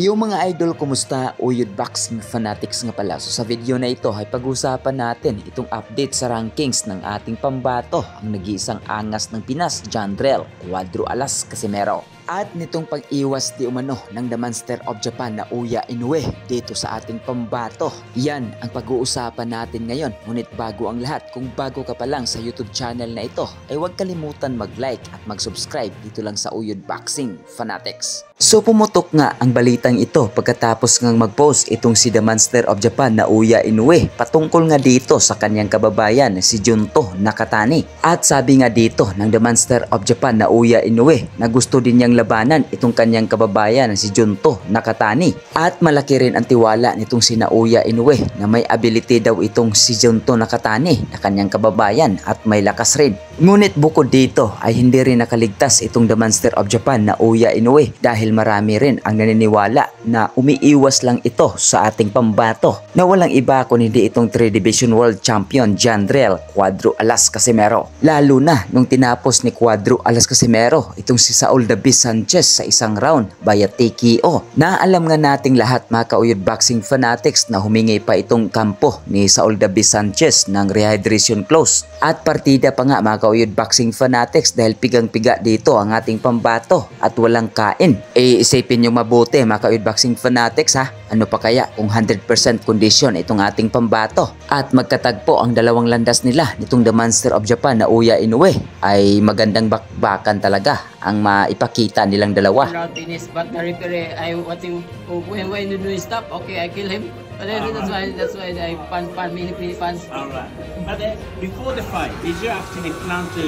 Yung mga idol, kumusta? Uyod Boxing Fanatics nga pala. So sa video na ito ay pag-usapan natin itong update sa rankings ng ating pambato, ang nag-iisang angas ng Pinas, John Drell, Cuadro Alas Casimero. At nitong pag-iwas di umano ng The Monster of Japan na Uya Inoue dito sa ating pambato. Yan ang pag-uusapan natin ngayon. Ngunit bago ang lahat, kung bago ka pa lang sa YouTube channel na ito, ay huwag kalimutan mag-like at mag-subscribe dito lang sa Uyod Boxing Fanatics. So pumutok nga ang balitang ito pagkatapos ngang mag-post itong si The Monster of Japan na Uya Inoue patungkol nga dito sa kanyang kababayan si Junto Nakatani. At sabi nga dito ng The Monster of Japan na Uya Inoue na gusto din niyang labanan itong kanyang kababayan si Junto Nakatani. At malaki rin ang tiwala nitong si Nauya Inoue na may ability daw itong si Junto Nakatani na kanyang kababayan at may lakas rin. Ngunit bukod dito ay hindi rin nakaligtas itong The Monster of Japan na Uya Inoue dahil marami rin ang naniniwala na umiiwas lang ito sa ating pambato na walang iba kundi itong 3 Division World Champion Jandrel Cuadro Alas Casimero. Lalo na nung tinapos ni Cuadro Alas Casimero itong si Saul Davis Sanchez sa isang round via TKO. Naalam nga nating lahat mga kauyod boxing fanatics na humingi pa itong kampo ni Saul Davis Sanchez ng rehydration close. At partida pa nga mga kauyod boxing fanatics dahil pigang-piga dito ang ating pambato at walang kain. Isipin nyo mabuti mga kauyod boxing fanatics ha. Ano pa kaya kung 100% condition itong ating pambato? At magkatagpo ang dalawang landas nila nitong The Monster of Japan na Uya Inoue ay magandang bakbakan talaga ang maipakita nilang dalawa. finish, but the referee, I watching when when you do stop, okay, I kill him. But then that's why that's why I fan fan many many fans. Alright. But then, before the fight, did you actually plan to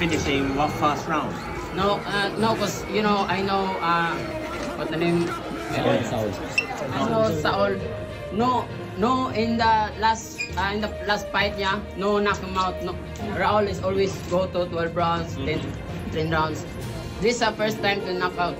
finish in one first round? No, uh, no, cause you know I know uh, what the name. Saul. I know Saul. No, no. In the last uh, in the last fight, yeah, no knock him out. No, Raul is always go to 12 rounds, 10, 10 rounds. This is the first time to knock out.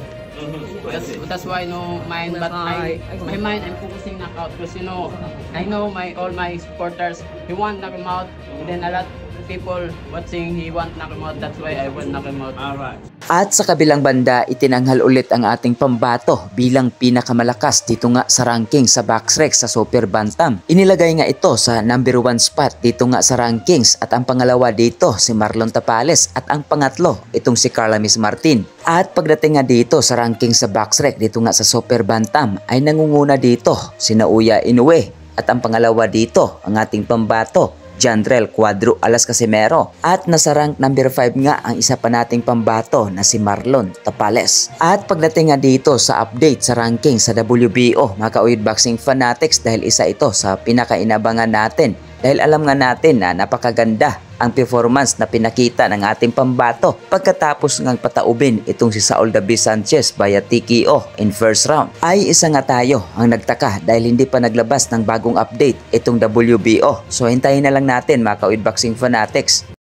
That's, that's why no mind but I my mind I'm focusing knockout because you know I know my all my supporters he want knock him out and then a lot people watching he want out that's why I want out. Alright. At sa kabilang banda, itinanghal ulit ang ating pambato bilang pinakamalakas dito nga sa rankings sa Boxrex sa Super Bantam. Inilagay nga ito sa number 1 spot dito nga sa rankings at ang pangalawa dito si Marlon Tapales at ang pangatlo itong si Carlamis Martin. At pagdating nga dito sa rankings sa Boxrec dito nga sa Super Bantam ay nangunguna dito si Nauya Inoue at ang pangalawa dito ang ating pambato Jandrel Cuadro Alas Casimero at nasa rank number 5 nga ang isa pa nating pambato na si Marlon Tapales. At pagdating nga dito sa update sa ranking sa WBO mga Boxing Fanatics dahil isa ito sa pinakainabangan natin dahil alam nga natin na napakaganda ang performance na pinakita ng ating pambato pagkatapos ngang pataubin itong si Saul Davis Sanchez via TKO in first round. Ay isa nga tayo ang nagtaka dahil hindi pa naglabas ng bagong update itong WBO. So hintayin na lang natin mga ka Boxing Fanatics.